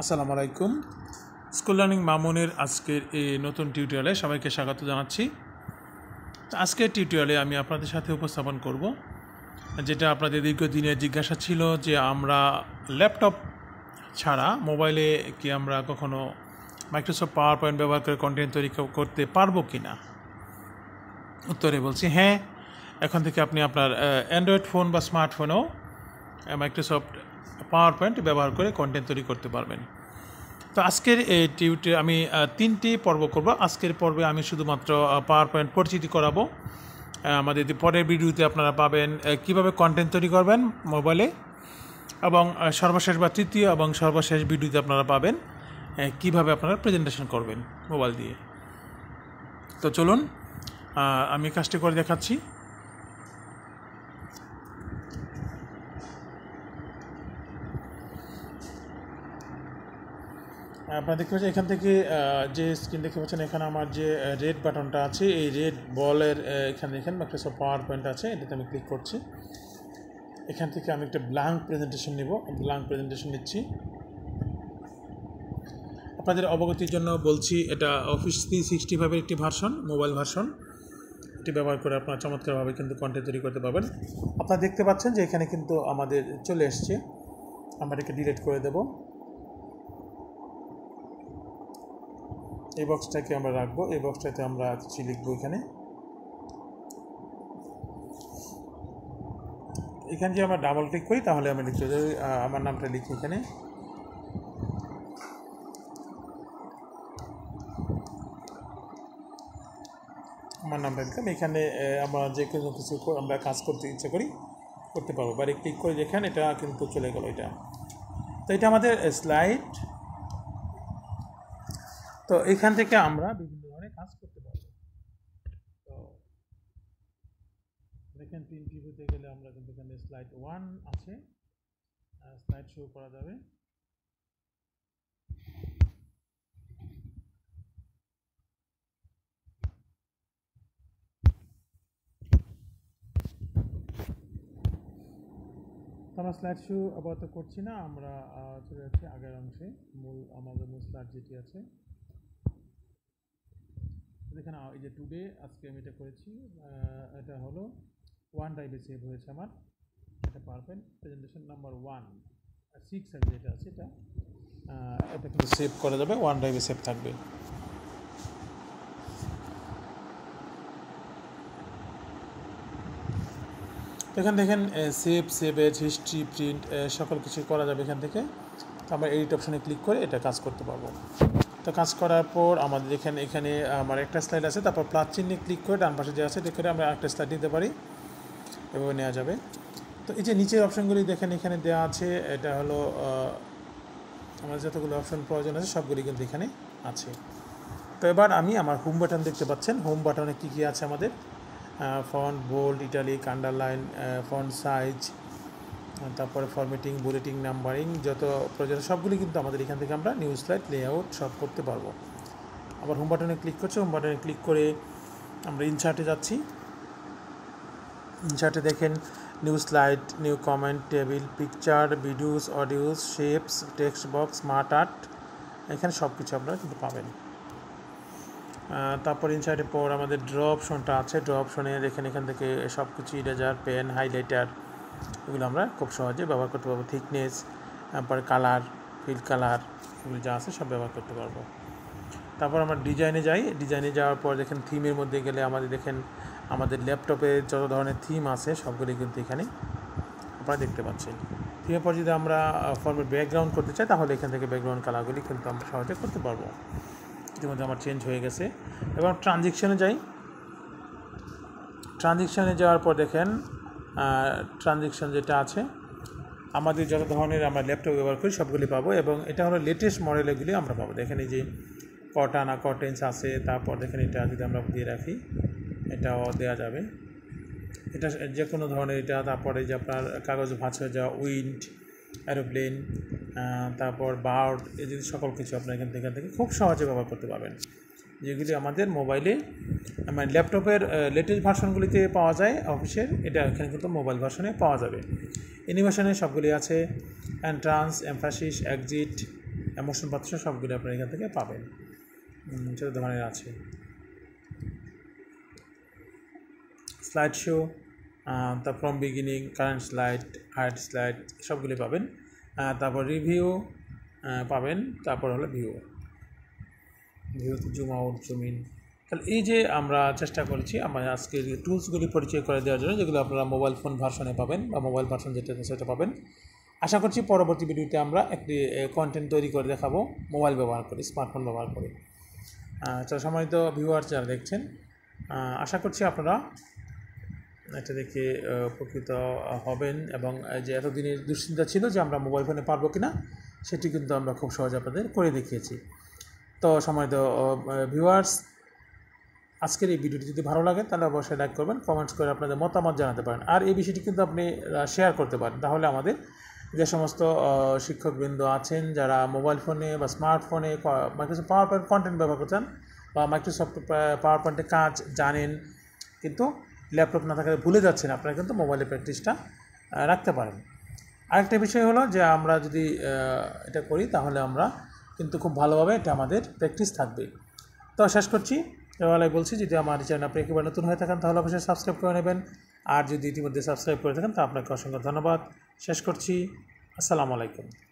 আসসালামু আলাইকুম। School learning মামুনের আজকের এই নতুন টিউটোরিয়ালে সবাইকে স্বাগত জানাচ্ছি। আজকের টিউটোরিয়ালে আমি আপনাদের সাথে উপস্থাপন করব, যেটা আপনাদের দীর্ঘদিনের জিজ্ঞাসা ছিল যে আমরা ল্যাপটপ ছাড়া মোবাইলে কি আমরা কখনো মাইক্রোসফট পাওয়ার পয়েন্ট ব্যবহার করে কন্টেন্ট তৈরি করতে পারব কি না উত্তরে বলছি হ্যাঁ এখন থেকে আপনি আপনার অ্যান্ড্রয়েড ফোন বা স্মার্টফোনেও মাইক্রোসফট পাওয়ার পয়েন্ট ব্যবহার করে কন্টেন্ট তৈরি করতে পারবেন। তো আজকের এই টিউটে আমি তিনটি পর্ব করব। আজকের পর্বে আমি শুধুমাত্র পাওয়ার পয়েন্ট পরিচিতি করাবো। আমাদের পরের ভিডিওতে আপনারা পাবেন কীভাবে কন্টেন্ট তৈরি করবেন মোবাইলে এবং সর্বশেষ বা তৃতীয় এবং সর্বশেষ ভিডিওতে আপনারা পাবেন কীভাবে আপনারা প্রেজেন্টেশন করবেন মোবাইল দিয়ে। তো চলুন আমি কাজটি করে দেখাচ্ছি। আপনারা দেখতে পাচ্ছেন, এখান থেকে যে স্ক্রিন দেখতে পাচ্ছেন, এখানে আমার যে রেড বাটনটা আছে, এই রেড বলের এখানে দেখেন মাইক্রোসফট পাওয়ার পয়েন্ট আছে, এটাতে আমি ক্লিক করছি। এখান থেকে আমি একটা ব্ল্যাঙ্ক প্রেজেন্টেশন নিব ব্ল্যাঙ্ক প্রেজেন্টেশন নিচ্ছি। আপনাদের অবগতির জন্য বলছি, এটা অফিস থ্রি সিক্সটি ফাইভের একটি ভার্সন মোবাইল ভার্সন এটি ব্যবহার করে আপনারা চমৎকারভাবে কিন্তু কন্টেন্ট তৈরি করতে পারবেন। আপনারা দেখতে পাচ্ছেন যে এখানে কিন্তু আমাদের চলে এসছে। আমরা এটাকে ডিলিট করে দেবো। এই বক্সটাকে আমরা রাখব। এই বক্সটাতে আমরা কিছু লিখব এখানে। এখানে যে আমরা ডাবল ক্লিক করি, তাহলে আমি লিখতে আমার নামটা লিখি এখানে। আমার নামটা লিখলাম। এখানে আমরা যে কোনো কিছু আমরা কাজ করতে ইচ্ছে করি, করতে পারব। বাড়ি ক্লিক করে যেখানে এটা কিন্তু চলে গেল এটা। তো এটা আমাদের স্লাইড তো এখান থেকে আমরা বিভিন্ন ধরনের কাজ করতে পারব। তো দেখেন, তিন টিভিতে গেলে আমরা কিন্তু এখানে স্লাইড ওয়ান আছে। স্লাইড শো করা যাবে। আমরা স্লাইড শো আপাতত করছি না, আমরা চলে যাচ্ছি আগের অংশে। মূল, আমাদের মূল স্লাইড যেটি আছে। দেখেন এই যে টুডে আজকে আমি এটা করেছি এটা হলো ওয়ান ড্রাইভে সেভ হয়েছে আমার, এটা পারবেন প্রেজেন্টেশন নাম্বার ওয়ান সিক্স আর যেটা আছে এটা এটা কিন্তু সেভ করা যাবে ওয়ান ড্রাইভে সেভ থাকবে। এখান দেখেন সেভ সেভেজ হিস্ট্রি প্রিন্ট সকল কিছু করা যাবে এখান থেকে। আমরা এডিট অপশানে ক্লিক করে এটা কাজ করতে পারব। তো কাজ করার পর আমাদের এখানে এখানে আমার একটা স্লাইড আছে, তারপর প্লাস চিহ্নে ক্লিক করে ডান পাশে যে আছে, এটা করে আমরা একটা স্লাইড নিতে পারি, এভাবে নেওয়া যাবে। তো এই যে নিচের অপশানগুলি দেখেন, এখানে দেওয়া আছে, এটা হলো আমার যতগুলো অপশান প্রয়োজন আছে, সবগুলি কিন্তু এখানে আছে। তো এবার আমি আমার হোম বাটন দেখতে পাচ্ছেন হোম বাটনে কী কী আছে আমাদের? Font bold italic underline font size তারপরে ফরমেটিং বুলেটিং নাম্বারিং যত প্রয়োজন, সবগুলি কিন্তু আমাদের এখান থেকে আমরা নিউজ স্লাইড লেআউট সব করতে পারব। আবার হোম বাটনে ক্লিক করছি হোম বাটনে ক্লিক করে আমরা ইনসার্টে যাচ্ছি। ইনসার্টে দেখেন new slide new comment table picture videos audios shapes text box smart art এখানে সব কিছু আপনারা কিন্তু পাবেন। তারপর ইনসাইডের পর আমাদের ড্র অপশনটা আছে ড্র অপশনে দেখেন এখান থেকে সব কিছু ইরেজার পেন হাইলাইটার এগুলো আমরা খুব সহজে ব্যবহার করতে পারব। থিকনেস তারপরে কালার ফিল কালার এগুলো যা আছে সব ব্যবহার করতে পারব। তারপর আমরা ডিজাইনে যাই। ডিজাইনে যাওয়ার পর দেখেন থিমের মধ্যে গেলে আমাদের দেখেন, আমাদের ল্যাপটপে যত ধরনের থিম আছে সবগুলি কিন্তু এখানে আপনারা দেখতে পাচ্ছেন। থিমের পর যদি আমরা ফর্মের ব্যাকগ্রাউন্ড করতে চাই, তাহলে এখান থেকে ব্যাকগ্রাউন্ড কালারগুলি কিন্তু আমরা সহজে করতে পারব। ইতিমধ্যে আমার চেঞ্জ হয়ে গেছে। এবং ট্রানজেকশানে যাই। ট্রানজেকশানে যাওয়ার পর দেখেন ট্রানজেকশন যেটা আছে, আমাদের যত ধরনের আমরা ল্যাপটপ ব্যবহার করি, সবগুলি পাবো এবং এটা হলো লেটেস্ট মডেলগুলি আমরা পাবো। দেখেন এই যে কটানা কটেন্স আছে, তারপর দেখেন এটা যদি আমরা দিয়ে রাখি, এটাও দেওয়া যাবে। এটা যে কোনো ধরনের এটা, তারপরে যে আপনার কাগজ ভাঁজ হয়ে যাওয়া উইন্ড অ্যারোপ্লেন তারপর বার্ড, এই যদি সকল কিছু আপনার এখান থেকে এখান থেকে খুব সহজে ব্যবহার করতে পারবেন। যেগুলি আমাদের মোবাইলে মানে ল্যাপটপের লেটেস্ট ভার্সনগুলিতে পাওয়া যায় অফিসের এটা এখানে কিন্তু মোবাইল ভার্সনে পাওয়া যাবে। অ্যানিমেশনে সবগুলি আছে এন্ট্রান্স এমফাসিস এক্সিট মোশন পাত্র সবগুলি আপনারা এখান থেকে পাবেন। যত ধরনের আছে। স্লাইড শো তার from beginning current slide hide slide সবগুলি পাবেন। তারপর রিভিউ পাবেন। তারপর হলো view view zoom out zoom in তাহলে এই যে আমরা চেষ্টা করেছি, আমরা আজকের টুলসগুলি পরিচয় করে দেওয়ার জন্য, যেগুলো আপনারা মোবাইল ফোন ভার্সনে পাবেন বা মোবাইল ভার্সন যেটা সেটা পাবেন। আশা করছি পরবর্তী ভিডিওতে আমরা একটি কন্টেন্ট তৈরি করে দেখাবো, মোবাইল ব্যবহার করে স্মার্টফোন ব্যবহার করে। তো সম্মানিত ভিউয়ার যারা দেখছেন আশা করছি আপনারা এটা দেখে উপকৃত হবেন এবং যে এতদিনের দুশ্চিন্তা ছিল যে আমরা মোবাইল ফোনে পারব কিনা, সেটি কিন্তু আমরা খুব সহজে আপনাদের করে দেখিয়েছি। তো সময় তো ভিউয়ার্স আজকের এই ভিডিওটি যদি ভালো লাগে, তাহলে অবশ্যই লাইক করবেন কমেন্টস করে আপনাদের মতামত জানাতে পারেন। আর এই বিষয়টি কিন্তু আপনি শেয়ার করতে পারেন। তাহলে আমাদের যে সমস্ত শিক্ষকবৃন্দ আছেন, যারা মোবাইল ফোনে বা স্মার্টফোনে মাইক্রোসফট পাওয়ার পয়েন্ট কন্টেন্ট ব্যবহার করছেন বা মাইক্রোসফট পাওয়ার পয়েন্টে কাজ জানেন, কিন্তু ল্যাপটপ না থাকলে ভুলে যাচ্ছেন, আপনারা কিন্তু মোবাইলে প্র্যাকটিসটা রাখতে পারেন। আরেকটা বিষয় হলো যে আমরা যদি এটা করি, তাহলে আমরা কিন্তু খুব ভালোভাবে এটা আমাদের প্র্যাকটিস থাকবে। তো শেষ করছি। এবারে বলছি, যদি আমার চ্যানেল আপনি একেবারে নতুন হয়ে থাকেন, তাহলে অবশ্যই সাবস্ক্রাইব করে নেবেন। আর যদি ইতিমধ্যে সাবস্ক্রাইব করে থাকেন, তা আপনাকে অসংখ্য ধন্যবাদ। শেষ করছি। আসসালামু আলাইকুম।